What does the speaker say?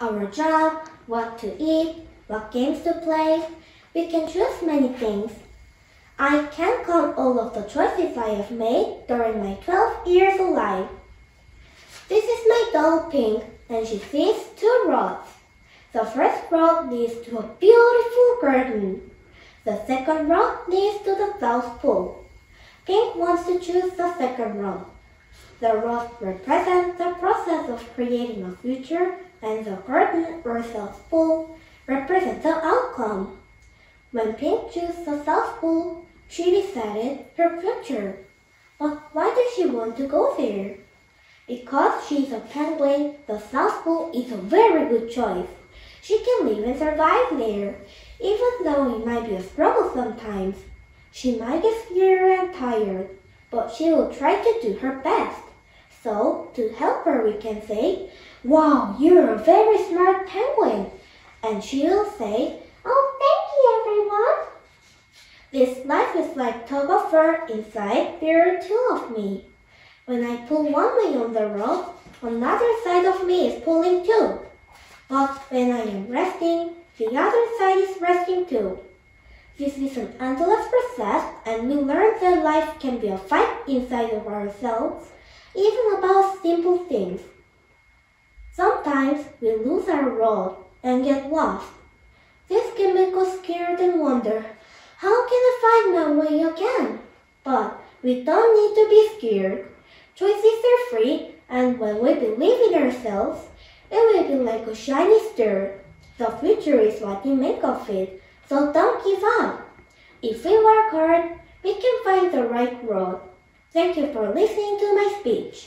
our job, what to eat, what games to play. We can choose many things. I can't count all of the choices I have made during my 12 years of life. This is my doll Pink, and she sees two roads. The first road leads to a beautiful garden. The second road leads to the South Pole. Pink wants to choose the second road. The road represents the process of creating a future, and the garden or South Pole represents the outcome. When Pink chose the South Pole, she decided her future. But why does she want to go there? Because she's a penguin, the South Pole is a very good choice. She can live and survive there, even though it might be a struggle sometimes. She might get scared and tired, but she will try to do her best. So, to help her, we can say, Wow, you're a very smart penguin. And she will say, Oh, thank you, everyone. This life is like tug of war inside. There are two of me. When I pull one way on the rope, another side of me is pulling too. But when I am resting, the other side is resting too. This is an endless process, and we learn that life can be a fight inside of ourselves, even about simple things. Sometimes we lose our road and get lost. This can make us scared and wonder, how can I find my way again? But we don't need to be scared. Choices are free, and when we believe in ourselves, it will be like a shiny star. The future is what we make of it, so don't give up. If we work hard, we can find the right road. Thank you for listening to my speech.